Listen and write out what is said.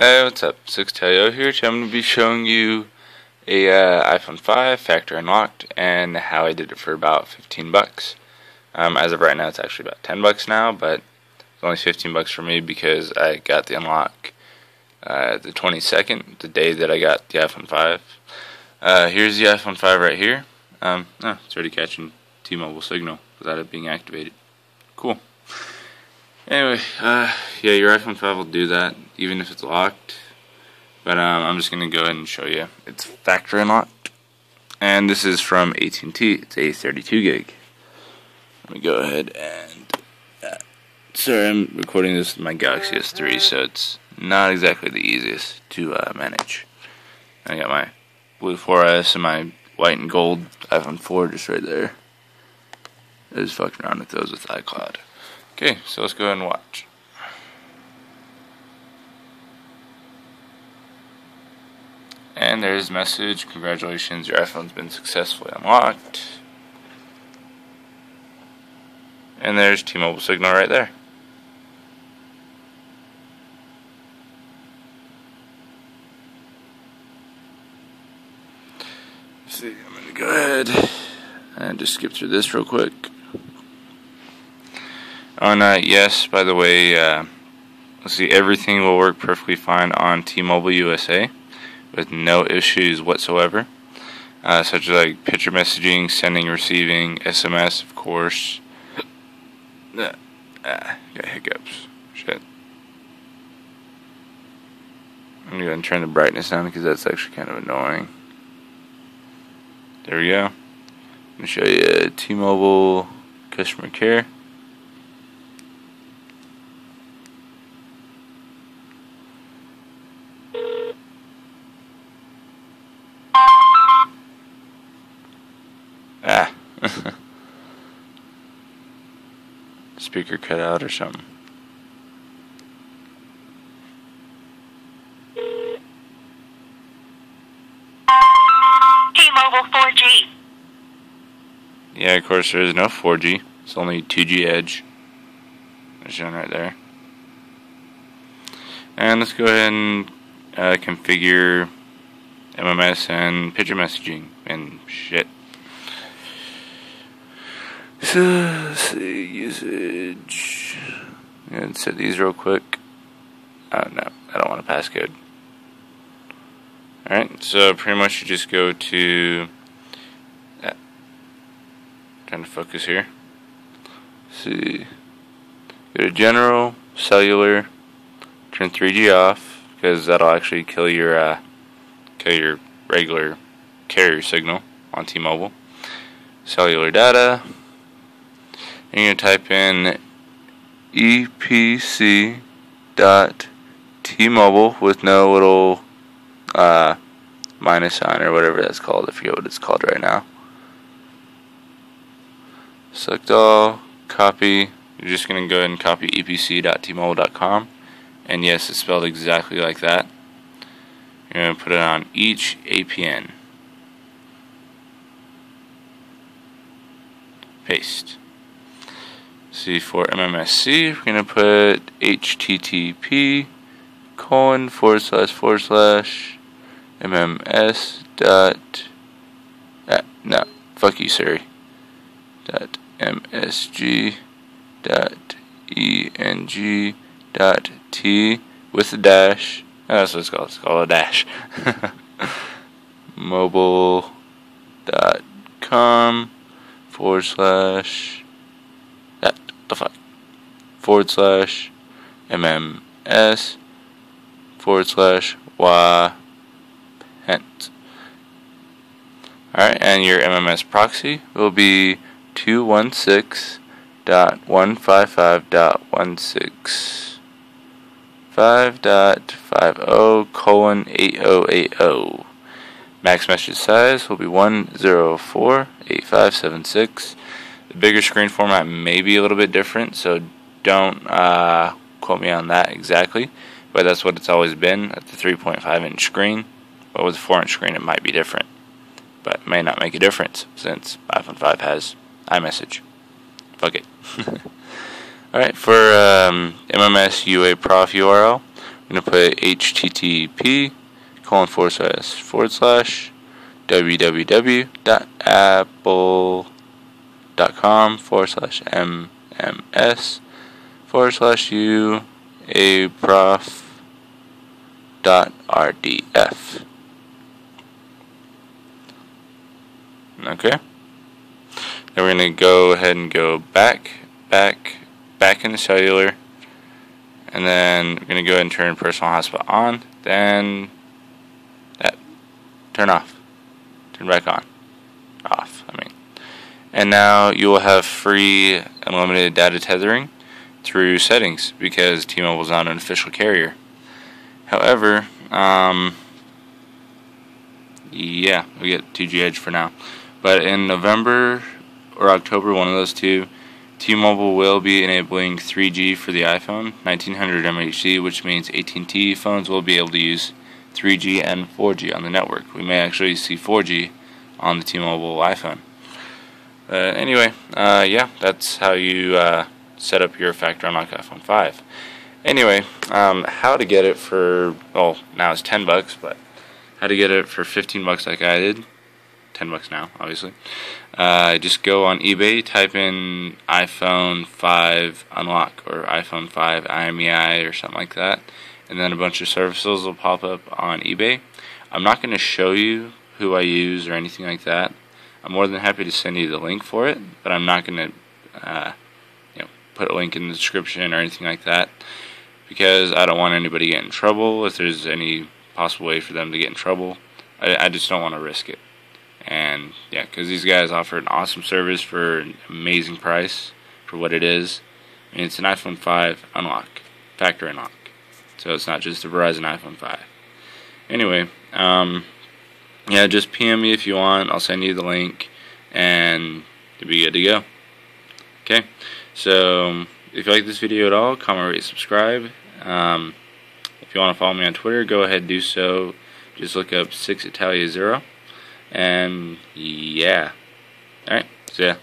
Hey, what's up? Six Tayo here. I'm going to be showing you a uh, iPhone 5 factory unlocked and how I did it for about 15 bucks. Um, as of right now, it's actually about 10 bucks now, but it's only 15 bucks for me because I got the unlock uh, the 22nd, the day that I got the iPhone 5. Uh, here's the iPhone 5 right here. Um, oh, it's already catching T-Mobile signal without it being activated. Cool. Anyway, uh, yeah, your iPhone 5 will do that, even if it's locked. But um, I'm just going to go ahead and show you. It's factory unlocked. And this is from AT&T. It's a 32 gig. Let me go ahead and... Uh, sorry, I'm recording this with my Galaxy S3, so it's not exactly the easiest to uh, manage. I got my blue 4S and my white and gold iPhone 4 just right there. I just fucking around with those with iCloud. Okay, so let's go ahead and watch. And there's message, congratulations, your iPhone's been successfully unlocked. And there's T-Mobile signal right there. Let's see, I'm gonna go ahead and just skip through this real quick. On uh, yes, by the way, uh, let's see, everything will work perfectly fine on T-Mobile USA with no issues whatsoever, uh, such as like picture messaging, sending, receiving, SMS, of course. Uh, got hiccups. Shit. I'm going to turn the brightness down because that's actually kind of annoying. There we go. Going to show you T-Mobile customer care. Ah. Speaker cut out or something. T-Mobile 4G. Yeah, of course there is no 4G. It's only 2G Edge. It's shown right there. And let's go ahead and uh, configure MMS and picture messaging and shit. So, usage. And set these real quick. Oh no, I don't want a passcode. Alright, so pretty much you just go to. Uh, trying to focus here. Let's see. Go to general, cellular, turn 3G off, because that'll actually kill your, uh, kill your regular carrier signal on T Mobile. Cellular data and you're to type in epc dot t-mobile with no little uh, minus sign or whatever that's called. I forget what it's called right now. Select all, copy. You're just going to go ahead and copy epc.tmobile.com. And yes, it's spelled exactly like that. You're to put it on each APN. Paste. See for MMSC, we're gonna put HTTP colon forward slash forward slash MMS dot uh, no fuck you Siri dot MSG dot ENG dot T with a dash. Oh, that's what it's called. It's called a dash. Mobile dot com forward slash the fuck? Forward slash MMS forward slash Y hent. Alright, and your MMS proxy will be 216.155.165.50 colon 8080. Max message size will be 1048576 the bigger screen format may be a little bit different, so don't uh, quote me on that exactly. But that's what it's always been at the 3.5 inch screen. But with a 4 inch screen, it might be different. But may not make a difference since iPhone 5 has iMessage. Fuck it. Alright, for um, MMS UA Prof URL, I'm going to put http colon forward slash forward slash www.apple.com forward slash mms forward slash u a prof dot rdf. Okay. Then we're going to go ahead and go back, back, back into cellular. And then we're going to go ahead and turn personal hotspot on. Then that. Turn off. Turn back on. And now you will have free unlimited data tethering through settings because T-Mobile is not an official carrier. However, um, yeah, we get 2G Edge for now. But in November or October, one of those two, T-Mobile will be enabling 3G for the iPhone 1900 MHz, which means AT&T phones will be able to use 3G and 4G on the network. We may actually see 4G on the T-Mobile iPhone. Uh, anyway, uh, yeah, that's how you uh, set up your factory unlock iPhone 5. Anyway, um, how to get it for, well, now it's 10 bucks, but how to get it for 15 bucks like I did 10 bucks now, obviously. Uh, just go on eBay, type in iPhone 5 unlock or iPhone 5 IMEI or something like that, and then a bunch of services will pop up on eBay. I'm not going to show you who I use or anything like that. I'm more than happy to send you the link for it, but I'm not going to, uh, you know, put a link in the description or anything like that because I don't want anybody to get in trouble. If there's any possible way for them to get in trouble, I, I just don't want to risk it. And yeah, because these guys offer an awesome service for an amazing price for what it is. I mean, it's an iPhone 5 unlock, factory unlock. So it's not just a Verizon iPhone 5. Anyway, um, yeah, just PM me if you want. I'll send you the link and you'll be good to go. Okay, so if you like this video at all, comment, rate, subscribe. Um, if you want to follow me on Twitter, go ahead and do so. Just look up 6 Italia 0. And yeah. Alright, see yeah.